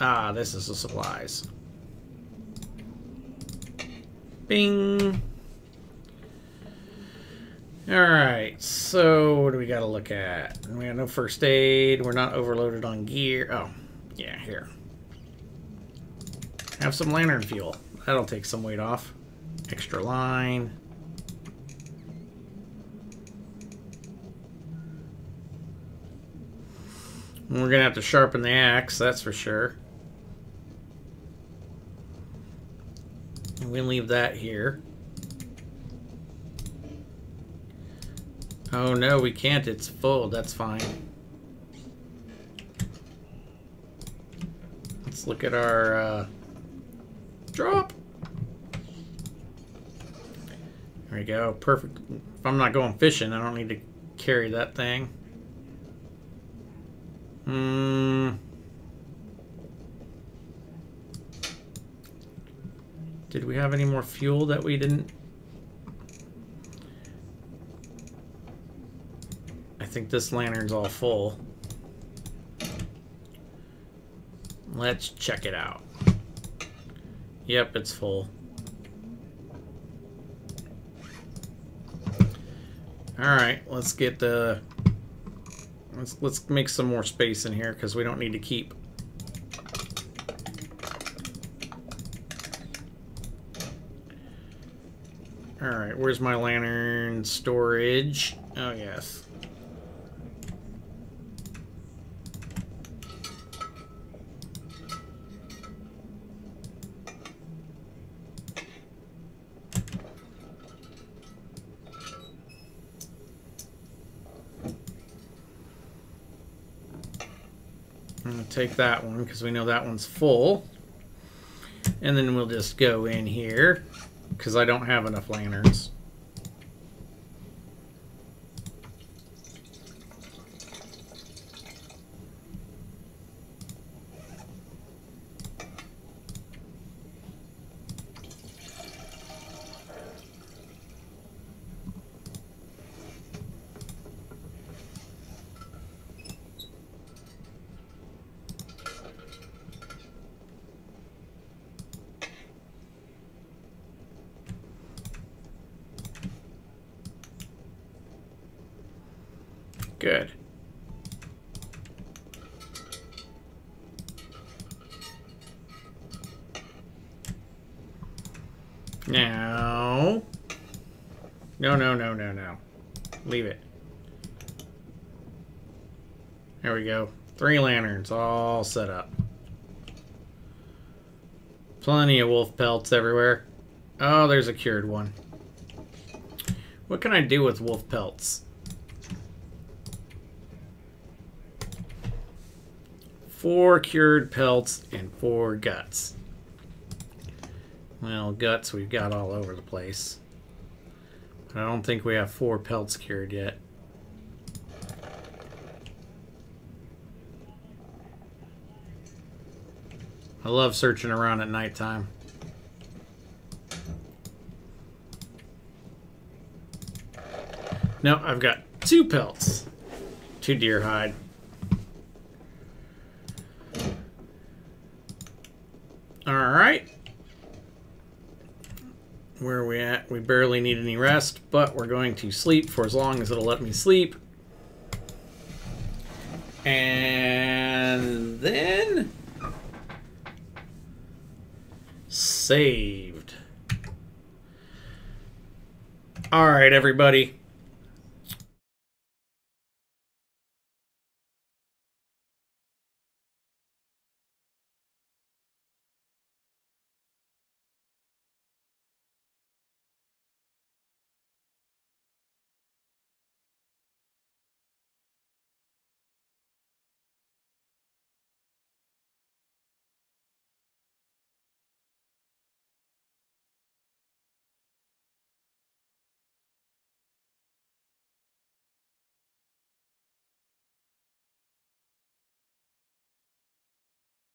Ah, this is the supplies. Bing. Alright, so what do we got to look at? We got no first aid. We're not overloaded on gear. Oh, yeah, here. Have some lantern fuel. That'll take some weight off. Extra line. We're going to have to sharpen the axe, that's for sure. And we leave that here. Oh no, we can't. It's full. That's fine. Let's look at our uh, drop. There we go. Perfect. If I'm not going fishing, I don't need to carry that thing. Hmm. Did we have any more fuel that we didn't? I think this lantern's all full. Let's check it out. Yep, it's full. All right, let's get the let's let's make some more space in here because we don't need to keep Alright, where's my lantern storage? Oh, yes. I'm going to take that one because we know that one's full. And then we'll just go in here because I don't have enough lanterns. Good. Now. No, no, no, no, no. Leave it. There we go. Three lanterns all set up. Plenty of wolf pelts everywhere. Oh, there's a cured one. What can I do with wolf pelts? Four cured pelts and four guts. Well, guts we've got all over the place. I don't think we have four pelts cured yet. I love searching around at nighttime. No, I've got two pelts. Two deer hide. Alright. Where are we at? We barely need any rest, but we're going to sleep for as long as it'll let me sleep. And then... Saved. Alright, everybody.